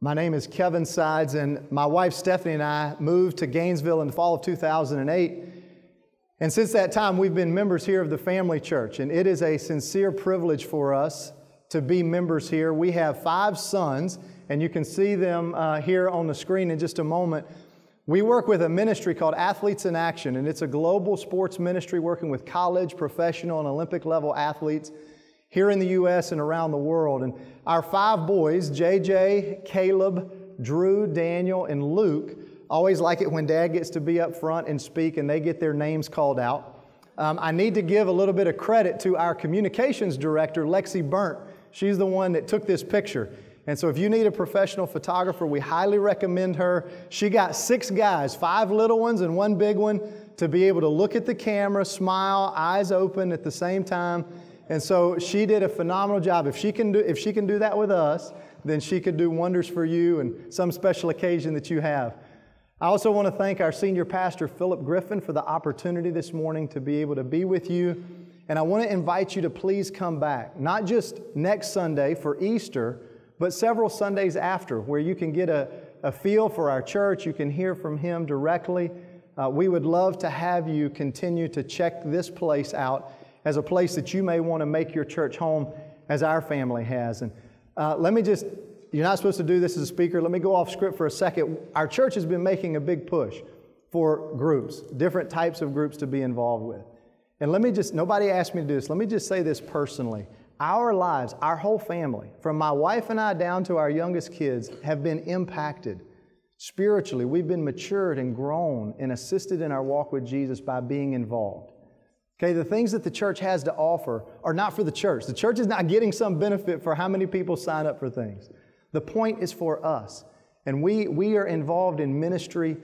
My name is Kevin Sides, and my wife Stephanie and I moved to Gainesville in the fall of 2008. And since that time, we've been members here of the family church, and it is a sincere privilege for us to be members here. We have five sons, and you can see them uh, here on the screen in just a moment. We work with a ministry called Athletes in Action, and it's a global sports ministry working with college, professional, and Olympic level athletes here in the U.S. and around the world. And our five boys, JJ, Caleb, Drew, Daniel, and Luke, always like it when dad gets to be up front and speak and they get their names called out. Um, I need to give a little bit of credit to our communications director, Lexi Burnt. She's the one that took this picture. And so, if you need a professional photographer, we highly recommend her. She got six guys, five little ones and one big one, to be able to look at the camera, smile, eyes open at the same time, and so she did a phenomenal job. If she can do, if she can do that with us, then she could do wonders for you and some special occasion that you have. I also want to thank our senior pastor, Philip Griffin, for the opportunity this morning to be able to be with you. And I want to invite you to please come back, not just next Sunday for Easter, but several Sundays after, where you can get a, a feel for our church. You can hear from him directly. Uh, we would love to have you continue to check this place out as a place that you may want to make your church home as our family has. And uh, let me just, you're not supposed to do this as a speaker. Let me go off script for a second. Our church has been making a big push for groups, different types of groups to be involved with. And let me just, nobody asked me to do this. Let me just say this personally. Our lives, our whole family, from my wife and I down to our youngest kids, have been impacted spiritually. We've been matured and grown and assisted in our walk with Jesus by being involved. Okay, the things that the church has to offer are not for the church. The church is not getting some benefit for how many people sign up for things. The point is for us. And we, we are involved in ministry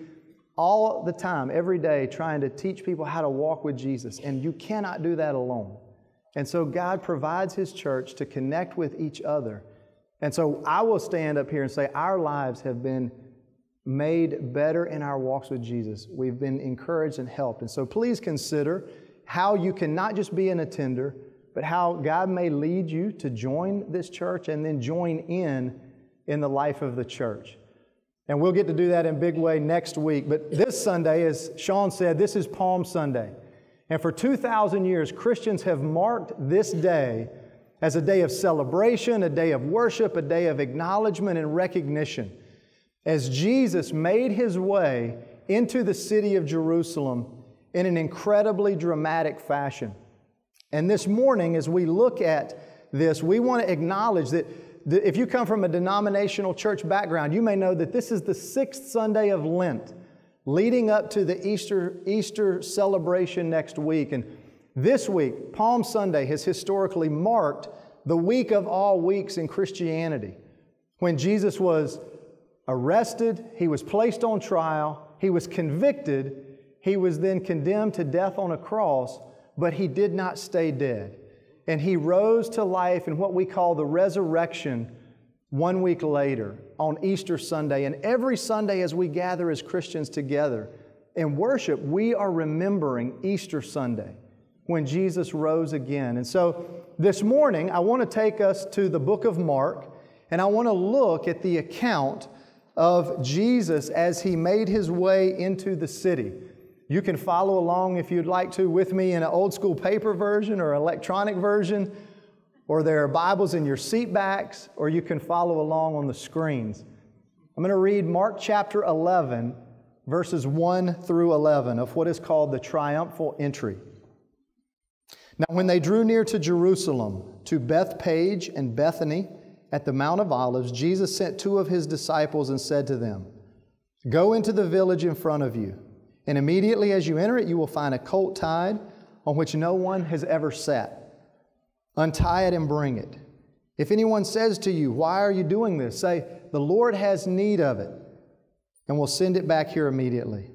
all the time, every day, trying to teach people how to walk with Jesus. And you cannot do that alone. And so God provides His church to connect with each other. And so I will stand up here and say, Our lives have been made better in our walks with Jesus. We've been encouraged and helped. And so please consider how you can not just be an attender, but how God may lead you to join this church and then join in in the life of the church. And we'll get to do that in big way next week. But this Sunday, as Sean said, this is Palm Sunday. And for 2,000 years, Christians have marked this day as a day of celebration, a day of worship, a day of acknowledgement and recognition. As Jesus made his way into the city of Jerusalem in an incredibly dramatic fashion. And this morning, as we look at this, we want to acknowledge that if you come from a denominational church background, you may know that this is the sixth Sunday of Lent, leading up to the Easter, Easter celebration next week. And this week, Palm Sunday, has historically marked the week of all weeks in Christianity. When Jesus was arrested, he was placed on trial, he was convicted, he was then condemned to death on a cross, but he did not stay dead. And he rose to life in what we call the resurrection one week later on Easter Sunday. And every Sunday, as we gather as Christians together in worship, we are remembering Easter Sunday when Jesus rose again. And so this morning, I want to take us to the book of Mark and I want to look at the account of Jesus as he made his way into the city. You can follow along if you'd like to with me in an old school paper version or electronic version, or there are Bibles in your seat backs, or you can follow along on the screens. I'm going to read Mark chapter 11, verses 1 through 11 of what is called the triumphal entry. Now, when they drew near to Jerusalem, to Bethphage and Bethany at the Mount of Olives, Jesus sent two of his disciples and said to them, Go into the village in front of you. And immediately as you enter it, you will find a colt tied on which no one has ever sat. Untie it and bring it. If anyone says to you, Why are you doing this? say, The Lord has need of it, and we'll send it back here immediately.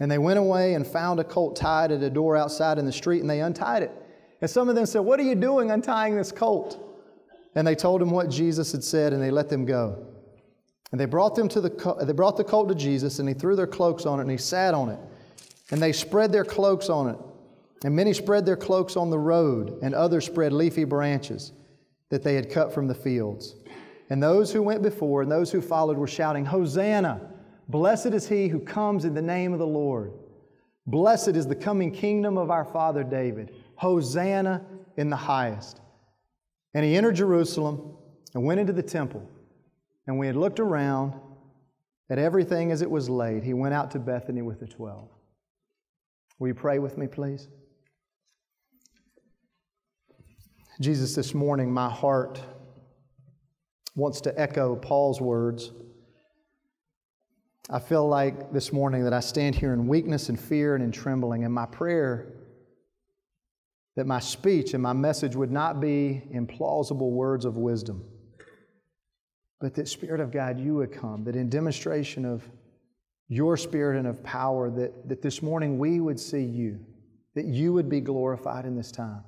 And they went away and found a colt tied at a door outside in the street, and they untied it. And some of them said, What are you doing untying this colt? And they told him what Jesus had said, and they let them go. And they brought, them to the, they brought the colt to Jesus, and he threw their cloaks on it, and he sat on it. And they spread their cloaks on it. And many spread their cloaks on the road, and others spread leafy branches that they had cut from the fields. And those who went before and those who followed were shouting, Hosanna! Blessed is he who comes in the name of the Lord. Blessed is the coming kingdom of our father David. Hosanna in the highest. And he entered Jerusalem and went into the temple. And when he had looked around at everything as it was laid, he went out to Bethany with the twelve. Will you pray with me, please? Jesus, this morning, my heart wants to echo Paul's words. I feel like this morning that I stand here in weakness and fear and in trembling, and my prayer that my speech and my message would not be implausible words of wisdom, but that Spirit of God, you would come, that in demonstration of your Spirit and of power, that, that this morning we would see you, that you would be glorified in this time,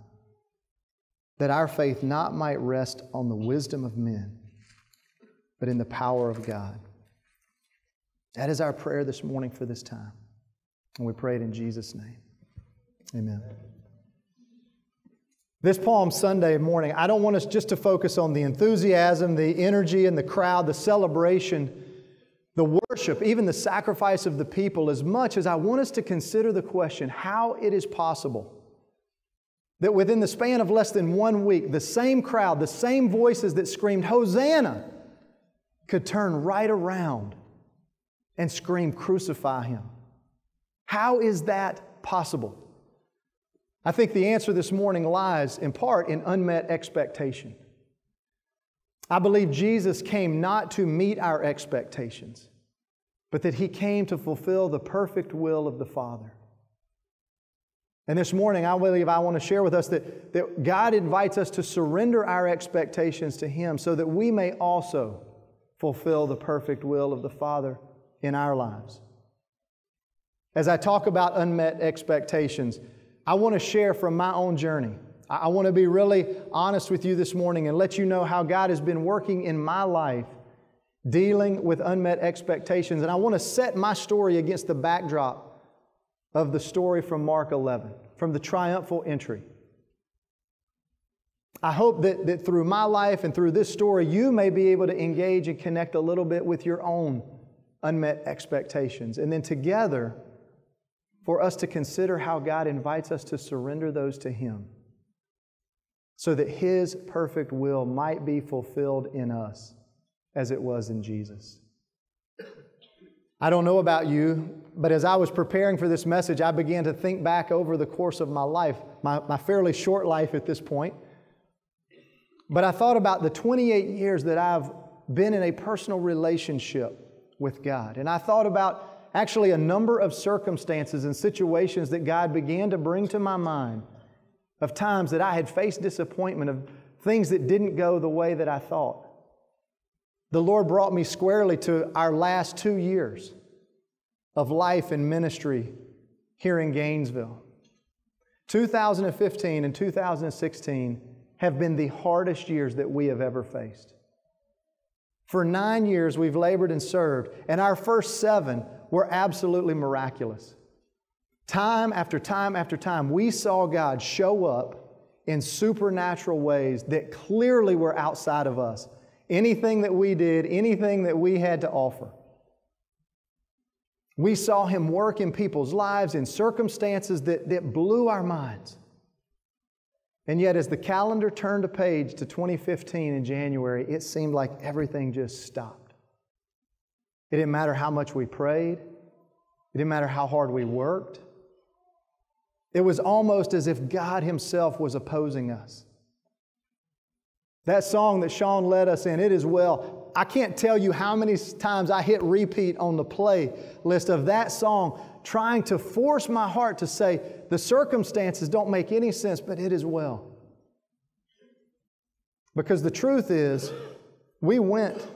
that our faith not might rest on the wisdom of men, but in the power of God. That is our prayer this morning for this time. And we pray it in Jesus' name. Amen. This Palm Sunday morning, I don't want us just to focus on the enthusiasm, the energy, and the crowd, the celebration, the worship, even the sacrifice of the people, as much as I want us to consider the question how it is possible that within the span of less than one week, the same crowd, the same voices that screamed, Hosanna, could turn right around and scream, Crucify him. How is that possible? I think the answer this morning lies in part in unmet expectation. I believe Jesus came not to meet our expectations, but that He came to fulfill the perfect will of the Father. And this morning, I believe I want to share with us that, that God invites us to surrender our expectations to Him so that we may also fulfill the perfect will of the Father in our lives. As I talk about unmet expectations, I want to share from my own journey. I want to be really honest with you this morning and let you know how God has been working in my life dealing with unmet expectations. And I want to set my story against the backdrop of the story from Mark 11, from the triumphal entry. I hope that, that through my life and through this story, you may be able to engage and connect a little bit with your own unmet expectations. And then together, for us to consider how God invites us to surrender those to Him so that His perfect will might be fulfilled in us as it was in Jesus. I don't know about you, but as I was preparing for this message, I began to think back over the course of my life, my, my fairly short life at this point. But I thought about the 28 years that I've been in a personal relationship with God. And I thought about actually a number of circumstances and situations that God began to bring to my mind of times that I had faced disappointment, of things that didn't go the way that I thought. The Lord brought me squarely to our last two years of life and ministry here in Gainesville. 2015 and 2016 have been the hardest years that we have ever faced. For nine years, we've labored and served, and our first seven were absolutely miraculous. Time after time after time, we saw God show up in supernatural ways that clearly were outside of us. Anything that we did, anything that we had to offer. We saw Him work in people's lives in circumstances that, that blew our minds. And yet, as the calendar turned a page to 2015 in January, it seemed like everything just stopped. It didn't matter how much we prayed, it didn't matter how hard we worked. It was almost as if God Himself was opposing us. That song that Sean led us in, It Is Well, I can't tell you how many times I hit repeat on the playlist of that song trying to force my heart to say, the circumstances don't make any sense, but it is well. Because the truth is, we went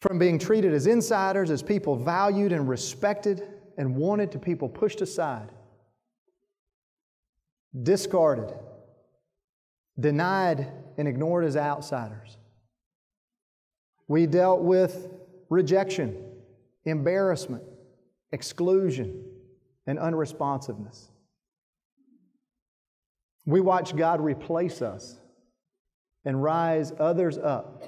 from being treated as insiders, as people valued and respected and wanted, to people pushed aside, discarded, denied, and ignored as outsiders. We dealt with rejection, embarrassment, exclusion, and unresponsiveness. We watch God replace us and rise others up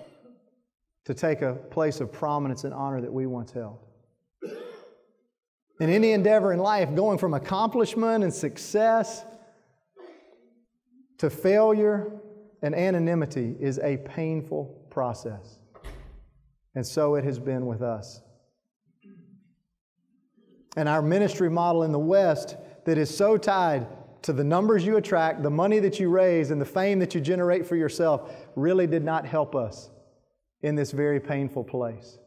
to take a place of prominence and honor that we once held. In any endeavor in life, going from accomplishment and success to failure and anonymity is a painful process. And so it has been with us. And our ministry model in the West that is so tied to the numbers you attract, the money that you raise, and the fame that you generate for yourself really did not help us in this very painful place.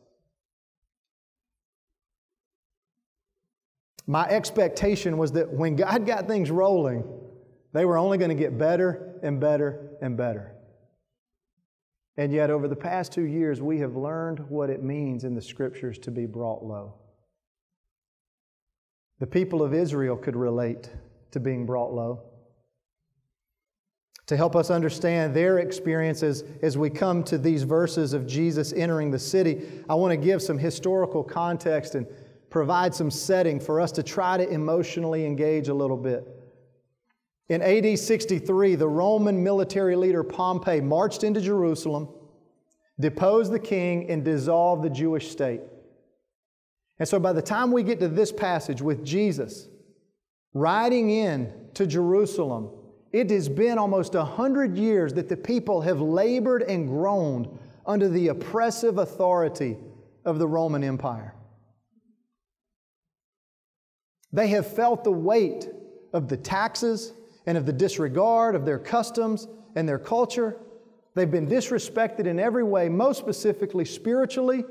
My expectation was that when God got things rolling, they were only going to get better and better and better. And yet, over the past two years, we have learned what it means in the scriptures to be brought low. The people of Israel could relate to being brought low. To help us understand their experiences as we come to these verses of Jesus entering the city, I want to give some historical context and provide some setting for us to try to emotionally engage a little bit. In AD 63, the Roman military leader Pompey marched into Jerusalem, deposed the king, and dissolved the Jewish state. And so by the time we get to this passage with Jesus riding in to Jerusalem, it has been almost a hundred years that the people have labored and groaned under the oppressive authority of the Roman Empire. They have felt the weight of the taxes and of the disregard of their customs and their culture. They've been disrespected in every way, most specifically spiritually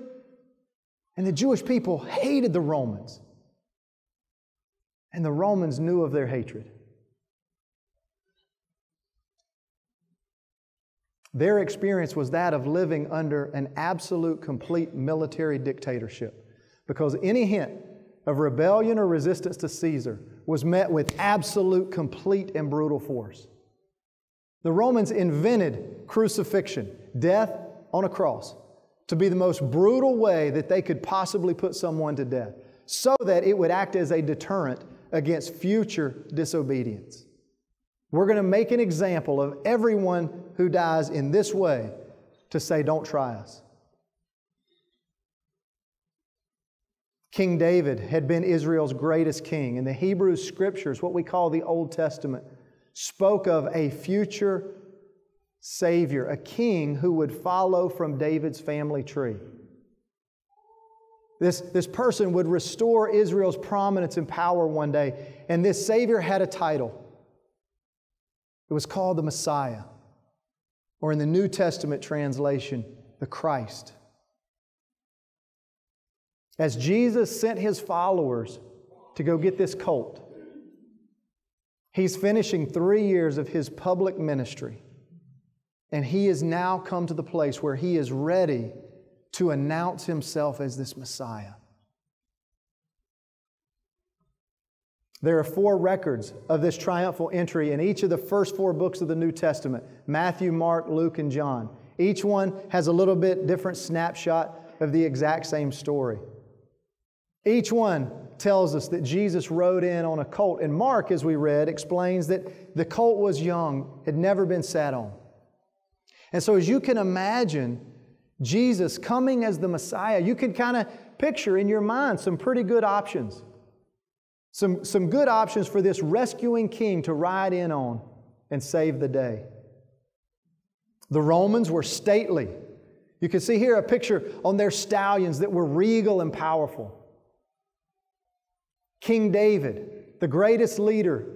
and the Jewish people hated the Romans. And the Romans knew of their hatred. Their experience was that of living under an absolute, complete military dictatorship. Because any hint of rebellion or resistance to Caesar was met with absolute, complete, and brutal force. The Romans invented crucifixion, death on a cross to be the most brutal way that they could possibly put someone to death, so that it would act as a deterrent against future disobedience. We're going to make an example of everyone who dies in this way to say, Don't try us. King David had been Israel's greatest king, and the Hebrew scriptures, what we call the Old Testament, spoke of a future Savior, a king who would follow from David's family tree. This, this person would restore Israel's prominence and power one day, and this Savior had a title. It was called the Messiah, or in the New Testament translation, the Christ. As Jesus sent his followers to go get this colt, he's finishing three years of his public ministry. And he has now come to the place where he is ready to announce himself as this Messiah. There are four records of this triumphal entry in each of the first four books of the New Testament Matthew, Mark, Luke, and John. Each one has a little bit different snapshot of the exact same story. Each one tells us that Jesus rode in on a colt. And Mark, as we read, explains that the colt was young, had never been sat on. And so, as you can imagine Jesus coming as the Messiah, you can kind of picture in your mind some pretty good options. Some, some good options for this rescuing king to ride in on and save the day. The Romans were stately. You can see here a picture on their stallions that were regal and powerful. King David, the greatest leader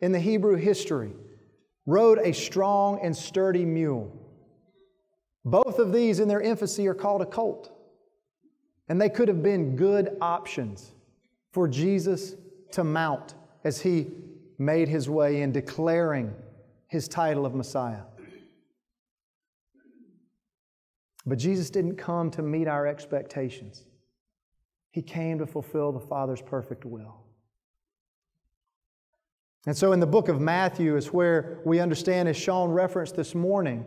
in the Hebrew history, rode a strong and sturdy mule. Both of these in their infancy are called a colt. And they could have been good options for Jesus to mount as he made his way in declaring his title of Messiah. But Jesus didn't come to meet our expectations. He came to fulfill the Father's perfect will. And so in the book of Matthew is where we understand, as Sean referenced this morning,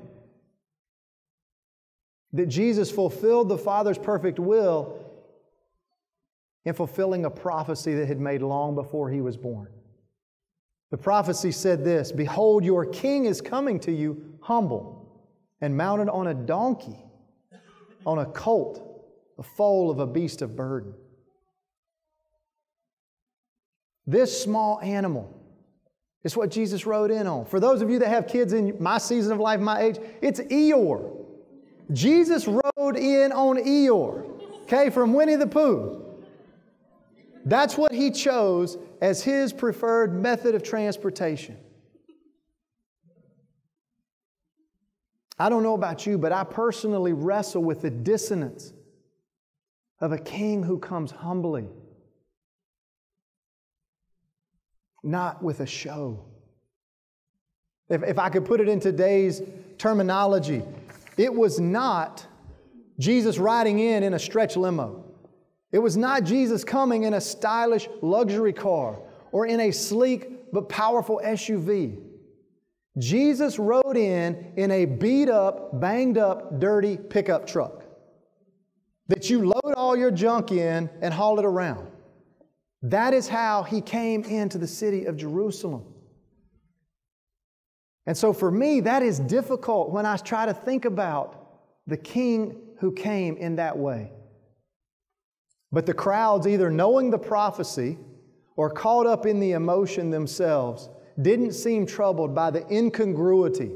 that Jesus fulfilled the Father's perfect will in fulfilling a prophecy that had made long before he was born. The prophecy said this Behold, your king is coming to you humble and mounted on a donkey, on a colt, the foal of a beast of burden. This small animal is what Jesus rode in on. For those of you that have kids in my season of life, my age, it's Eeyore. Jesus rode in on Eeyore, okay, from Winnie the Pooh. That's what he chose as his preferred method of transportation. I don't know about you, but I personally wrestle with the dissonance of a king who comes humbly not with a show. If, if I could put it in today's terminology, it was not Jesus riding in in a stretch limo. It was not Jesus coming in a stylish luxury car or in a sleek but powerful SUV. Jesus rode in in a beat up, banged up, dirty pickup truck that you load all your junk in and haul it around. That is how he came into the city of Jerusalem. And so for me, that is difficult when I try to think about the king who came in that way. But the crowds, either knowing the prophecy or caught up in the emotion themselves, didn't seem troubled by the incongruity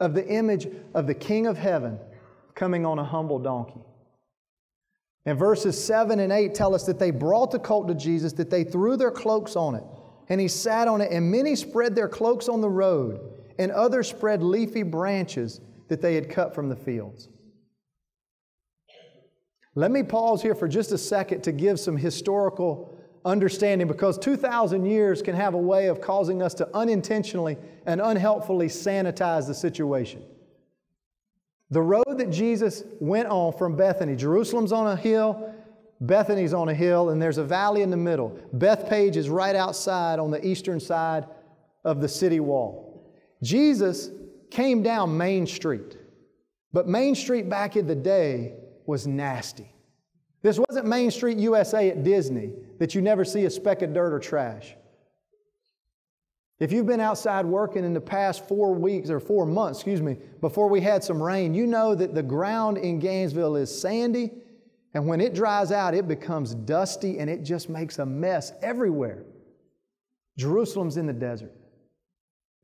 of the image of the King of heaven coming on a humble donkey. And verses 7 and 8 tell us that they brought the colt to Jesus, that they threw their cloaks on it, and he sat on it, and many spread their cloaks on the road, and others spread leafy branches that they had cut from the fields. Let me pause here for just a second to give some historical understanding because 2,000 years can have a way of causing us to unintentionally and unhelpfully sanitize the situation. The road that Jesus went on from Bethany, Jerusalem's on a hill, Bethany's on a hill, and there's a valley in the middle. Bethphage is right outside on the eastern side of the city wall. Jesus came down Main Street, but Main Street back in the day was nasty. This wasn't Main Street USA at Disney that you never see a speck of dirt or trash. If you've been outside working in the past four weeks or four months, excuse me, before we had some rain, you know that the ground in Gainesville is sandy, and when it dries out, it becomes dusty and it just makes a mess everywhere. Jerusalem's in the desert.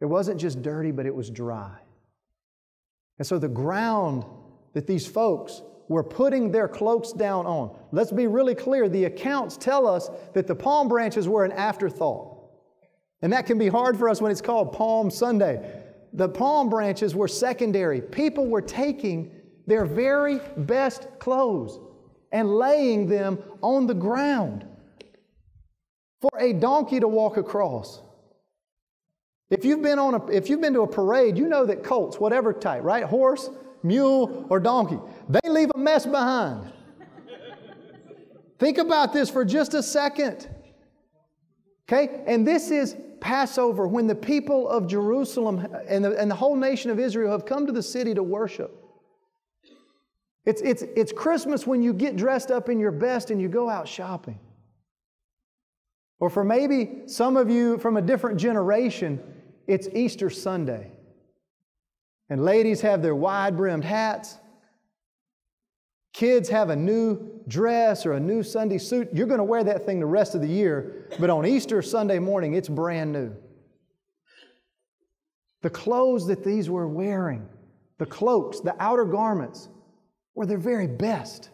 It wasn't just dirty, but it was dry. And so the ground that these folks were putting their cloaks down on, let's be really clear the accounts tell us that the palm branches were an afterthought. And that can be hard for us when it's called Palm Sunday. The palm branches were secondary. People were taking their very best clothes and laying them on the ground for a donkey to walk across. If you've been on a, if you've been to a parade, you know that colts, whatever type, right? Horse, mule, or donkey, they leave a mess behind. Think about this for just a second. Okay? And this is Passover when the people of Jerusalem and the, and the whole nation of Israel have come to the city to worship. It's, it's, it's Christmas when you get dressed up in your best and you go out shopping. Or for maybe some of you from a different generation, it's Easter Sunday. And ladies have their wide brimmed hats. Kids have a new dress or a new Sunday suit, you're going to wear that thing the rest of the year, but on Easter Sunday morning, it's brand new. The clothes that these were wearing, the cloaks, the outer garments, were their very best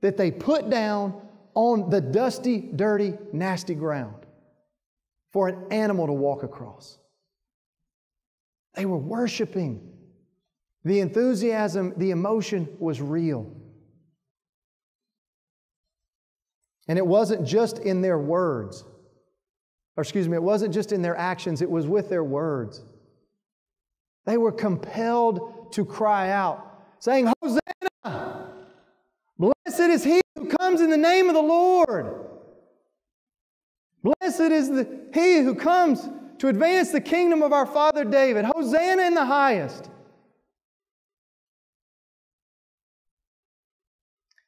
that they put down on the dusty, dirty, nasty ground for an animal to walk across. They were worshiping. The enthusiasm, the emotion was real. And it wasn't just in their words, or excuse me, it wasn't just in their actions, it was with their words. They were compelled to cry out, saying, Hosanna! Blessed is he who comes in the name of the Lord. Blessed is the, he who comes to advance the kingdom of our father David. Hosanna in the highest.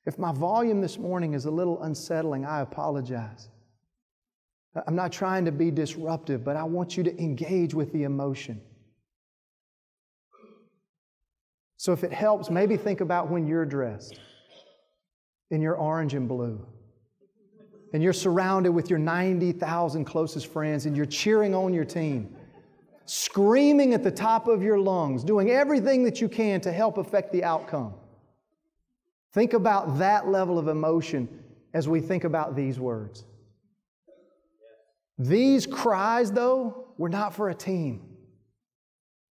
If my volume this morning is a little unsettling, I apologize. I'm not trying to be disruptive, but I want you to engage with the emotion. So if it helps, maybe think about when you're dressed in your orange and blue. And you're surrounded with your 90,000 closest friends and you're cheering on your team, screaming at the top of your lungs, doing everything that you can to help affect the outcome. Think about that level of emotion as we think about these words. These cries, though, were not for a team.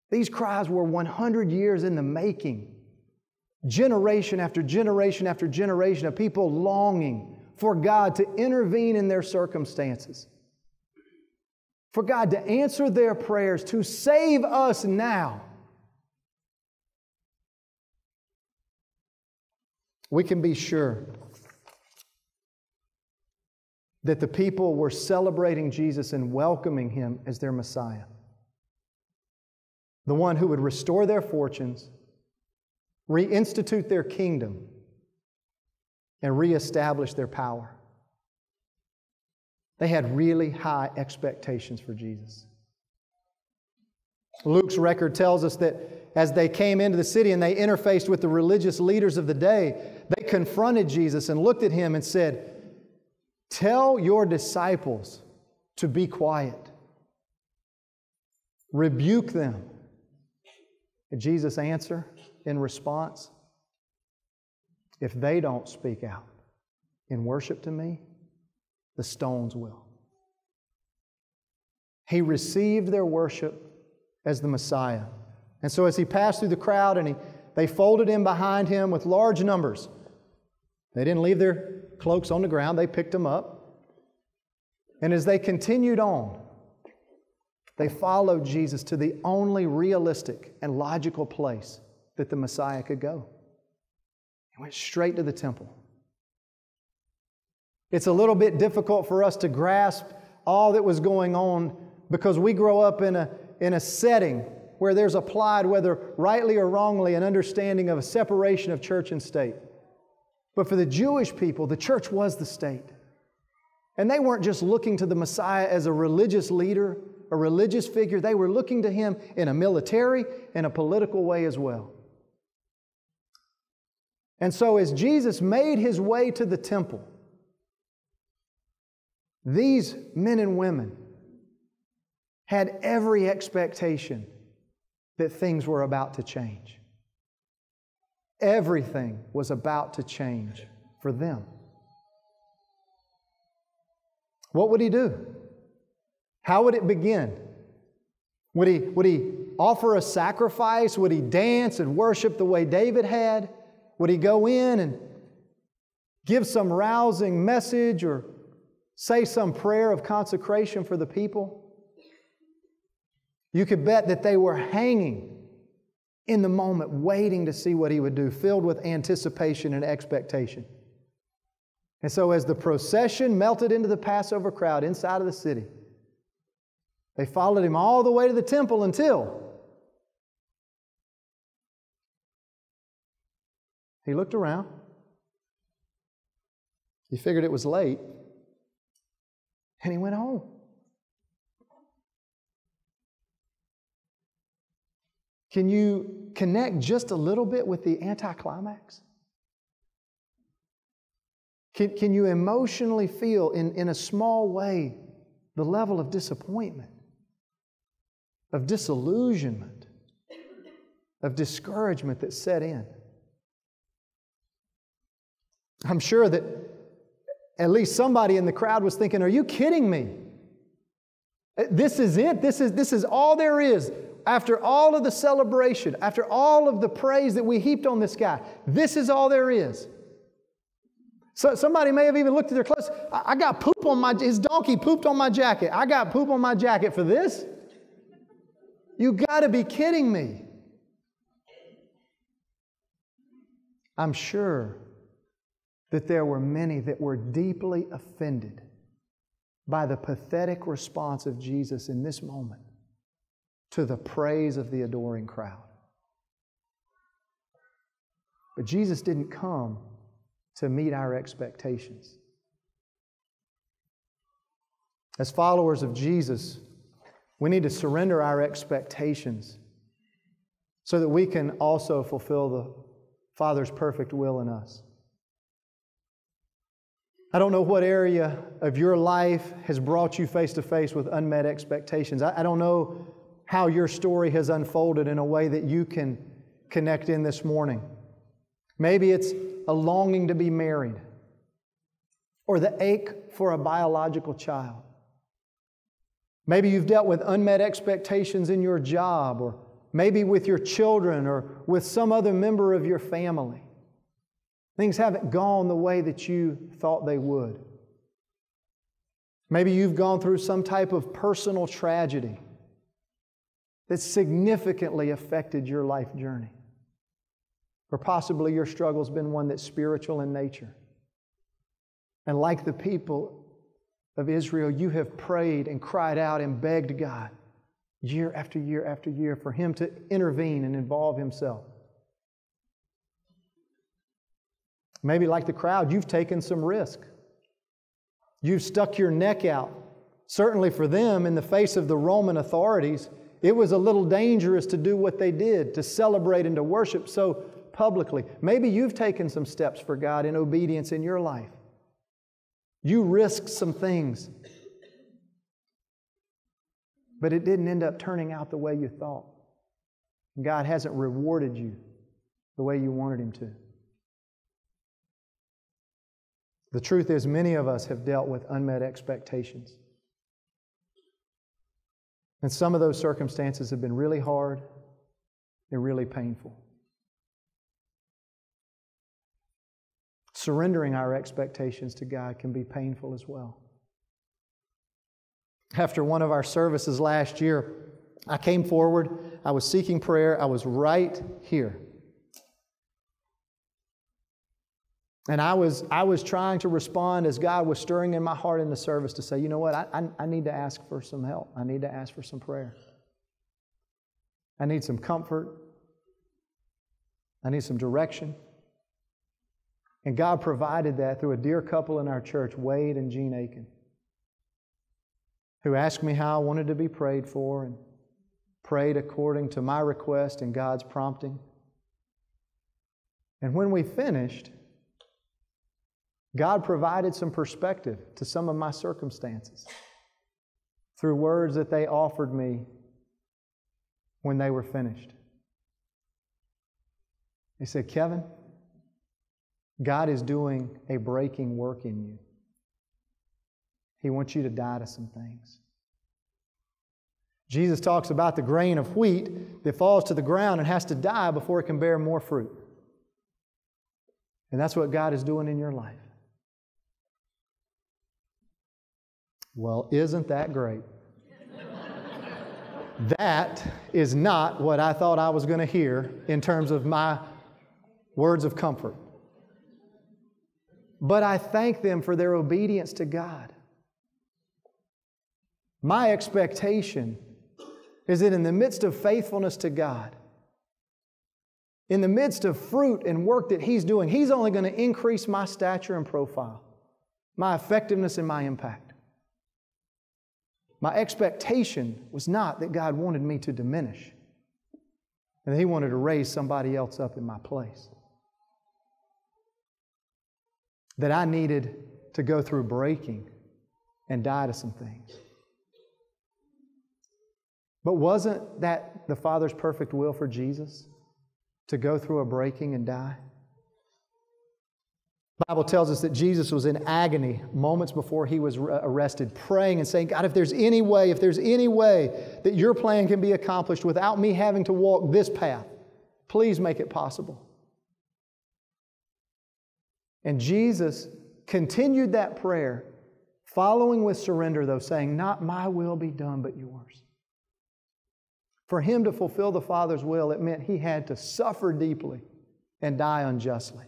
These cries were 100 years in the making. Generation after generation after generation of people longing for God to intervene in their circumstances, for God to answer their prayers, to save us now. We can be sure that the people were celebrating Jesus and welcoming him as their Messiah. The one who would restore their fortunes, reinstitute their kingdom, and reestablish their power. They had really high expectations for Jesus. Luke's record tells us that as they came into the city and they interfaced with the religious leaders of the day, they confronted Jesus and looked at him and said, Tell your disciples to be quiet. Rebuke them. And Jesus' answer in response if they don't speak out in worship to me, the stones will. He received their worship as the Messiah. And so as he passed through the crowd and he, they folded in behind him with large numbers, they didn't leave their cloaks on the ground, they picked them up. And as they continued on, they followed Jesus to the only realistic and logical place that the Messiah could go. He went straight to the temple. It's a little bit difficult for us to grasp all that was going on because we grow up in a, in a setting where there's applied, whether rightly or wrongly, an understanding of a separation of church and state. But for the Jewish people, the church was the state. And they weren't just looking to the Messiah as a religious leader, a religious figure, they were looking to him in a military and a political way as well. And so, as Jesus made his way to the temple, these men and women had every expectation that things were about to change. Everything was about to change for them. What would he do? How would it begin? Would he, would he offer a sacrifice? Would he dance and worship the way David had? Would he go in and give some rousing message or say some prayer of consecration for the people? You could bet that they were hanging in the moment, waiting to see what he would do, filled with anticipation and expectation. And so, as the procession melted into the Passover crowd inside of the city, they followed him all the way to the temple until he looked around. He figured it was late, and he went home. Can you connect just a little bit with the anticlimax? Can, can you emotionally feel in, in a small way the level of disappointment, of disillusionment, of discouragement that set in? I'm sure that at least somebody in the crowd was thinking, Are you kidding me? Uh, this is it. This is, this is all there is after all of the celebration, after all of the praise that we heaped on this guy, this is all there is. So somebody may have even looked at their clothes. I, I got poop on my, his donkey pooped on my jacket. I got poop on my jacket for this? You got to be kidding me. I'm sure that there were many that were deeply offended by the pathetic response of Jesus in this moment to the praise of the adoring crowd. But Jesus didn't come to meet our expectations. As followers of Jesus, we need to surrender our expectations so that we can also fulfill the Father's perfect will in us. I don't know what area of your life has brought you face to face with unmet expectations. I, I, don't know how your story has unfolded in a way that you can connect in this morning. Maybe it's a longing to be married or the ache for a biological child. Maybe you've dealt with unmet expectations in your job, or maybe with your children, or with some other member of your family. Things haven't gone the way that you thought they would. Maybe you've gone through some type of personal tragedy that significantly affected your life journey. Or possibly your struggle's been one that's spiritual in nature. And like the people of Israel, you have prayed and cried out and begged God year after year after year for Him to intervene and involve Himself. Maybe, like the crowd, you've taken some risk. You've stuck your neck out. Certainly for them, in the face of the Roman authorities, it was a little dangerous to do what they did, to celebrate and to worship so publicly. Maybe you've taken some steps for God in obedience in your life. You risked some things, but it didn't end up turning out the way you thought. God hasn't rewarded you the way you wanted Him to. The truth is, many of us have dealt with unmet expectations. And some of those circumstances have been really hard and really painful. surrendering our expectations to God can be painful as well. After one of our services last year, I came forward, I was seeking prayer, I was right here. And I was, I was trying to respond as God was stirring in my heart in the service to say, you know what, I, I, I need to ask for some help. I need to ask for some prayer. I need some comfort. I need some direction. And God provided that through a dear couple in our church, Wade and Jean Aiken, who asked me how I wanted to be prayed for and prayed according to my request and God's prompting. And when we finished, God provided some perspective to some of my circumstances through words that they offered me when they were finished. He said, Kevin, God is doing a breaking work in you. He wants you to die to some things. Jesus talks about the grain of wheat that falls to the ground and has to die before it can bear more fruit. And that's what God is doing in your life. Well, isn't that great? that is not what I thought I was going to hear in terms of my words of comfort. But I thank them for their obedience to God. My expectation is that in the midst of faithfulness to God, in the midst of fruit and work that He's doing, He's only going to increase my stature and profile, my effectiveness and my impact. My expectation was not that God wanted me to diminish, and that He wanted to raise somebody else up in my place that I needed to go through breaking and die to some things. But wasn't that the Father's perfect will for Jesus? To go through a breaking and die? Bible tells us that Jesus was in agony moments before he was arrested, praying and saying, God, if there's any way, if there's any way that your plan can be accomplished without me having to walk this path, please make it possible. And Jesus continued that prayer, following with surrender, though, saying, Not my will be done, but yours. For him to fulfill the Father's will, it meant he had to suffer deeply and die unjustly.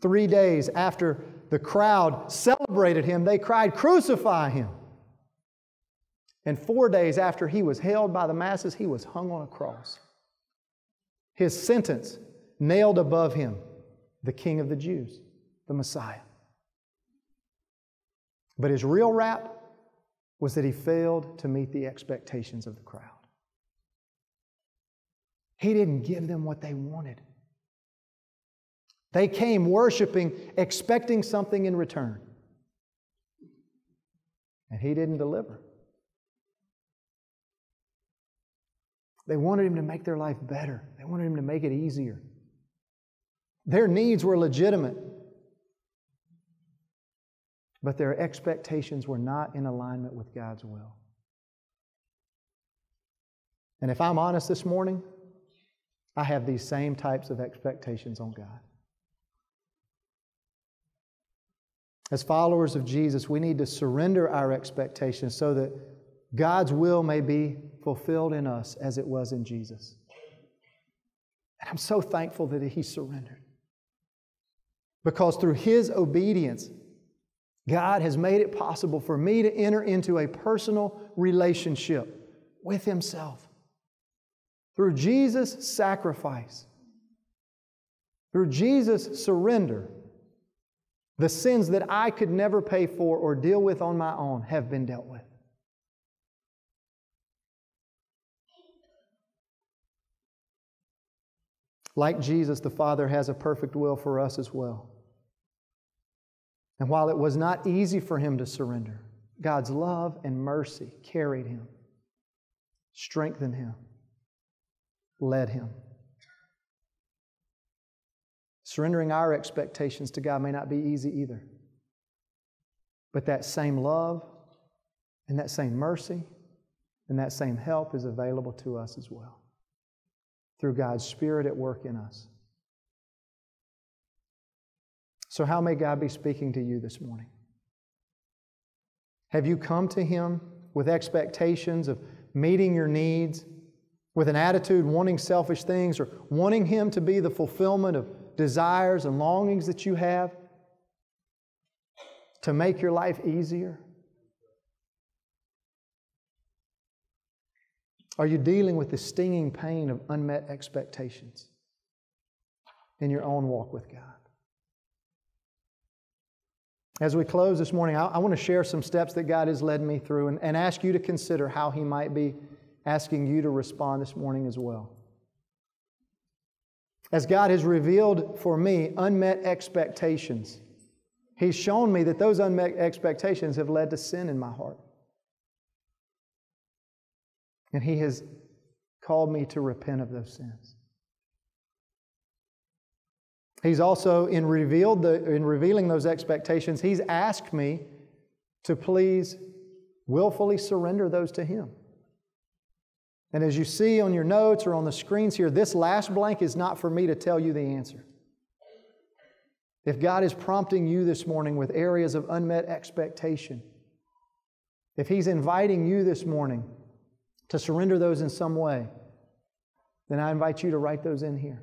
Three days after the crowd celebrated him, they cried, Crucify him. And four days after he was held by the masses, he was hung on a cross. His sentence nailed above him the King of the Jews, the Messiah. But his real rap was that he failed to meet the expectations of the crowd. He didn't give them what they wanted. They came worshiping, expecting something in return. And He didn't deliver. They wanted Him to make their life better, they wanted Him to make it easier. Their needs were legitimate, but their expectations were not in alignment with God's will. And if I'm honest this morning, I have these same types of expectations on God. As followers of Jesus, we need to surrender our expectations so that God's will may be fulfilled in us as it was in Jesus. And I'm so thankful that He surrendered. Because through His obedience, God has made it possible for me to enter into a personal relationship with Himself. Through Jesus' sacrifice, through Jesus' surrender, the sins that I could never pay for or deal with on my own have been dealt with. Like Jesus, the Father has a perfect will for us as well. And while it was not easy for him to surrender, God's love and mercy carried him, strengthened him, led him. Surrendering our expectations to God may not be easy either. But that same love and that same mercy and that same help is available to us as well through God's Spirit at work in us. So, how may God be speaking to you this morning? Have you come to Him with expectations of meeting your needs, with an attitude wanting selfish things, or wanting Him to be the fulfillment of desires and longings that you have to make your life easier? Are you dealing with the stinging pain of unmet expectations in your own walk with God? As we close this morning, I, I want to share some steps that God has led me through and, and ask you to consider how He might be asking you to respond this morning as well. As God has revealed for me unmet expectations, He's shown me that those unmet expectations have led to sin in my heart. And He has called me to repent of those sins. He's also, in, revealed the, in revealing those expectations, He's asked me to please willfully surrender those to Him. And as you see on your notes or on the screens here, this last blank is not for me to tell you the answer. If God is prompting you this morning with areas of unmet expectation, if He's inviting you this morning to surrender those in some way, then I invite you to write those in here.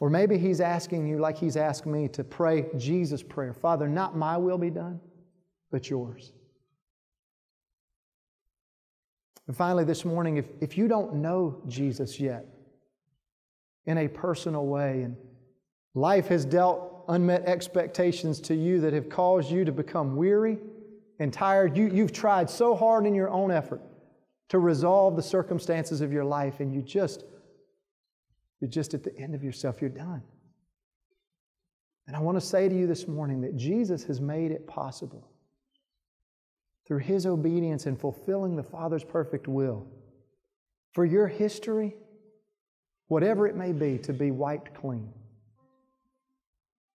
Or maybe He's asking you, like He's asked me, to pray Jesus' prayer Father, not my will be done, but yours. And finally, this morning, if, if you don't know Jesus yet in a personal way, and life has dealt unmet expectations to you that have caused you to become weary and tired, you, you've tried so hard in your own effort to resolve the circumstances of your life, and you just, you're just at the end of yourself, you're done. And I want to say to you this morning that Jesus has made it possible through his obedience in fulfilling the Father's perfect will, for your history, whatever it may be, to be wiped clean.